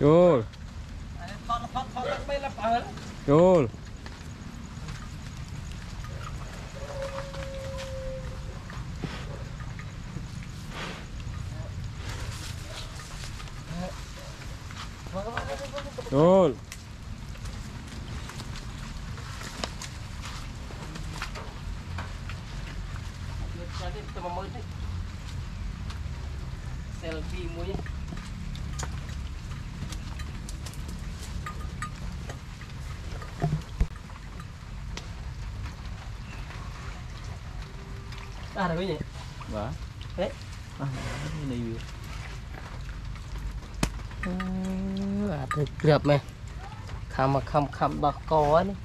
Yul. Yul. Yul. Selfie mui. បាទទៅវិញបាទហេអស់នេះវាអឺអាទៅក្របម៉ែខំមកខំខំដោះកនេះ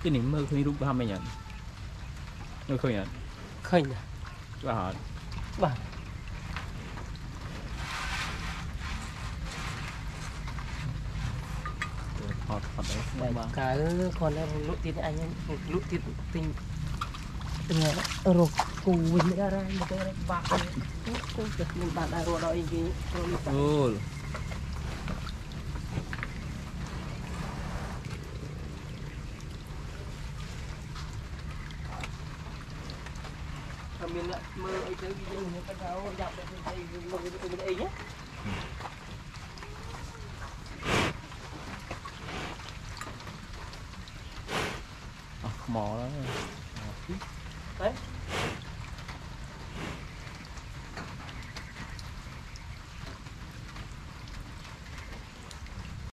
គេនេះមើលឃើញរូបបានមិនអត់មើលឃើញអត់ឃើញបាទបាទត់អត់អីបាទកៅគាត់លក់ទៀតអញលក់ទៀតទិញទិញរកគូវិញអរ៉ាយទៅរកបាក់គូទៅខ្ញុំបានដល់រត់ដល់អីគេអូលតែមានមើលអីទៅយើងមិនទៅដាក់ដាក់ទៅអីទៅអីណា mò đó đấy